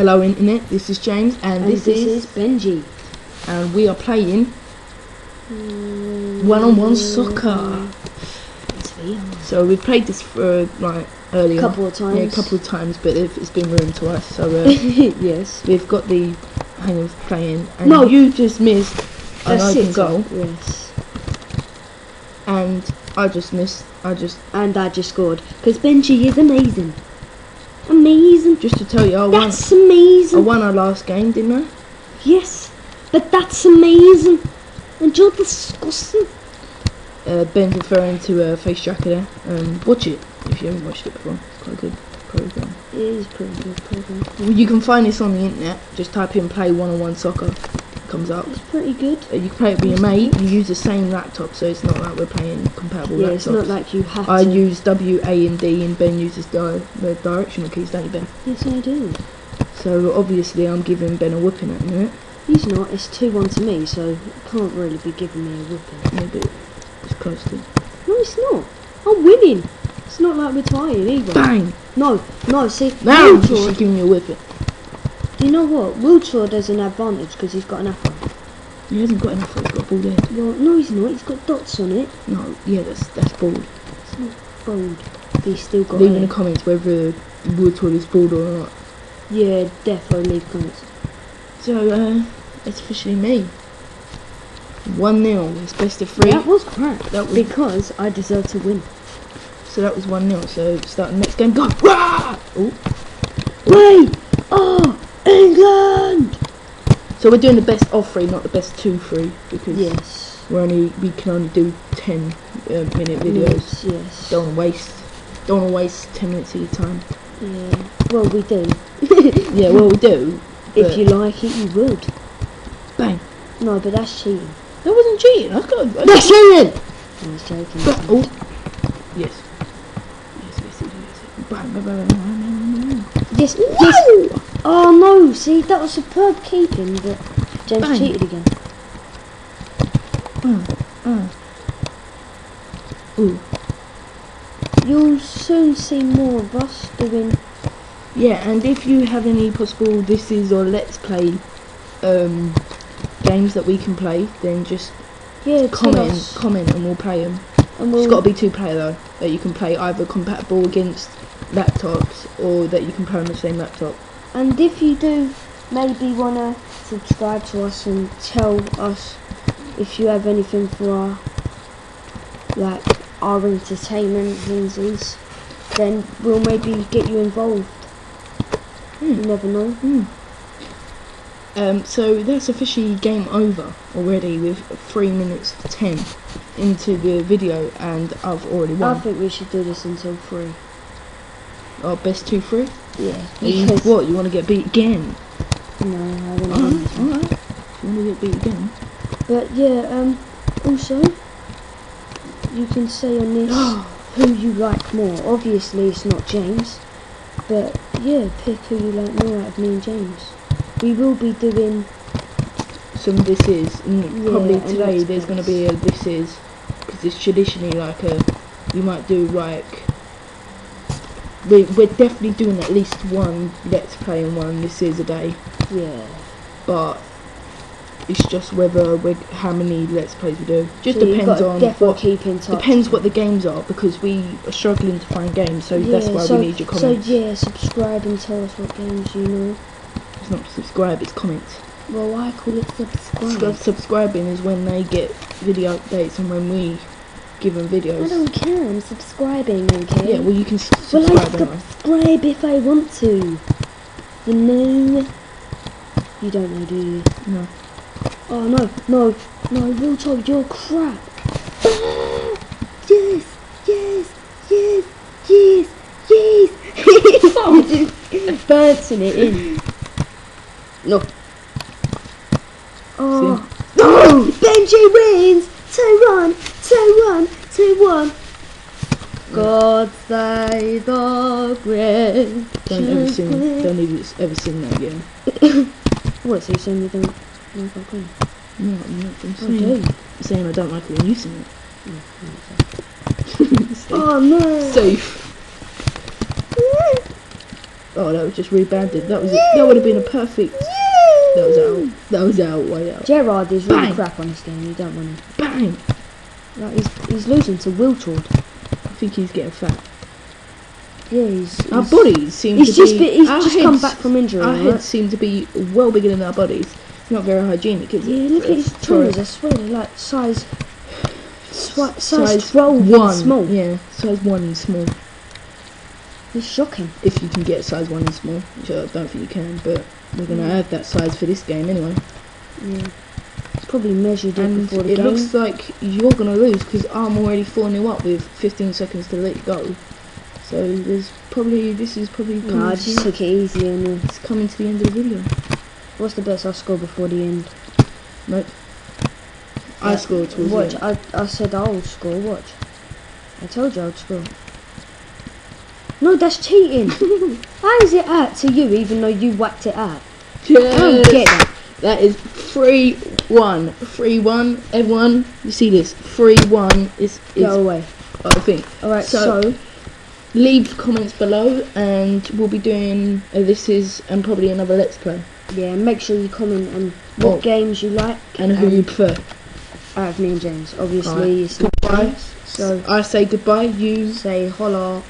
Hello internet, this is James and, And this, is, Benji. and we are playing Mm, one-on-one soccer. It's So we've played this for like earlier. Couple of Yeah, a couple of times, but it- it's been ruined to us. So uh, yes. we've got the hang of playing. And No. you just missed an That's open goal, Yes. and I just missed. I just And I just scored. Because Benji is amazing. Amazing. just to tell you, I won. That's I amazing. won our last game, didn't I? Yes. But that's amazing. And you're disgusting. Uh, Ben's referring to uh, Face Tracker there. Um, watch it if you haven't watched it before. It's quite a good program. It is pretty good program. Well, you can find this on the internet. Just type in "play one-on-one soccer." Comes up. It's pretty good. You can play it with your mate. You use the same laptop, so it's not like we're playing compatible Yeah, laptops. it's not like you have I to. use W, A, and D, and Ben uses di- the directional keys, don't you, Ben? Yes, I do. So obviously, I'm giving Ben a whooping at the minute. He's not. It's 2 1 to me, so can't really be giving me a whooping. Maybe it's close to. No, it's not. I'm winning. It's not like we're tying either. Bang! No, no, see, Now she's giving me a whipping. Do you know what? Wiltord has an advantage because he's got an apple. He hasn't got an apple, He's got a bald head. Well, no, he's not. He's got dots on it. No, yeah, that's that's bald. It's not bold. But he's still got Leave in the comments whether Woodward is bald or not. Yeah, definitely leave comments. So uh, it's officially me. One 0 It's best of three. That was crap. That was- because I deserve to win. So that was one 0 So start the next game. Go! Rah! Oh. Wait! Oh! So we're doing the best of three, not the best two three, because Yes. we're only we can only do ten uh, minute videos. Yes, yes. Don't waste. Don't wanna waste ten minutes of your time. Yeah. Well, we do. Yeah, well we do. If you like it, you would. Bang. No, but that's cheating. That wasn't cheating. I got. I That's cheating! I was joking. Ba- oh. Yes. Yes, yes, yes, yes. Bang, bang, bang, bang, bang. Yes, yes. Oh no, see, that was superb keeping, but James Bang. cheated again. Uh. Ooh. You'll soon see more of us doing. Yeah, and if you have any possible this is or let's play um, games that we can play, then just Yeah, comment, comment, and we'll play them. And It's we'll, got to be two player though, that you can play either compatible against laptops or that you can play on the same laptop. And if you do maybe want to subscribe to us and tell us if you have anything for our, like, our entertainment things, then we'll maybe get you involved. You Hmm. never know. Hmm. Um, so that's officially game over already with three minutes ten into the video, and I've already won I think we should do this until three. Our best two three. Yeah. You- because- what you want to get beat again? No, I don't know. Alright, alright. You want to get beat again? But yeah, um, also, you can say on this who you like more. Obviously, it's not James, but yeah, pick who you like more out of me and James. We will be doing, Some this is and Yeah, probably today. There's going to be a this is because it's traditionally like a you might do like we we're definitely doing at least one let's play and one this is a day, yeah. but it's just whether we how many let's plays we do. Just So depends on what keep in touch. depends what the games are because we are struggling to find games, so that's why so, we need your comments. So yeah, subscribe and tell us what games you know. It's not subscribe, it's comments. Well, I call it Sub- subscribe. subscribing is when they get video updates and when we give them I don't care. I'm subscribing. Okay. Yeah, well you can s- Well, subscribe I anyway. subscribe if I want to. You know. You don't know, do you? No. Oh no, no, no, real talk, you're crap. Ah, yes, yes, yes, yes, yes. You're just bouncing it in. No. Oh. No! Benji wins! 2 1, 2 1, 2 1. God save the great. Don't ever sing. Don't ever, ever sing that again. What, so you're saying you don't like our queen? No, I'm not I'm saying, do. I'm saying I don't like it when you sing it. Oh no! Safe. Oh, that was just rebounded. That was that would have been a perfect. That was out. That was out. Way out. Gerard is really Bang. crap on this game. You don't want him. Bang! Like he's he's losing to Wiltord. I think he's getting fat. Yeah, he's. Our bodies seem He's to just be. he's just come back from injury. Our right? heads seem to be well bigger than our bodies. Not very hygienic, is it? Yeah, look at his toes. I swear, they're like size. Swi- size, size twelve one. small. Yeah, size one and small. It's shocking. If you can get size one and small, which I don't think you can, but we're gonna Mm. add that size for this game anyway. Yeah. Probably measured it And before the it game. looks like you're gonna lose because I'm already four 0 up with 15 seconds to let go. So there's probably this is probably coming, no, I to, just took it easy and it's coming to the end of the video. What's the best I score before the end? Nope. I Yeah, scored towards Watch, the end. I, I said I'll score, watch. I told you I'd score. No, that's cheating. How is it out to you even though you whacked it out? I don't Yes. get that. That is 3 1. 3 1. Everyone, you see this? 3 1 is, is Go away. I think. Alright, So- so, Leave comments below and we'll be doing uh, this is and probably another Let's Play. yeah, make sure you comment on what games you like And who you prefer. out of me and James. Obviously, Alright. it's Goodbye. games, so I say goodbye. You say holla